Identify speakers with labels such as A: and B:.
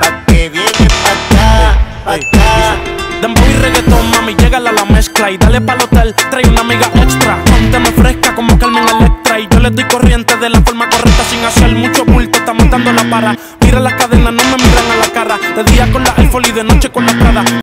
A: pa' que viene pa' acá, pa' acá.
B: Dembow y reggaetón, mami, llega a la mezcla Y dale pa'l hotel, trae una amiga extra ponte me fresca como Carmen Electra. Y yo le doy corriente de la forma correcta Sin hacer mucho bulto, está montando la para Mira las cadenas, no me miran a la cara. De día con la iPhone y de noche con la Prada.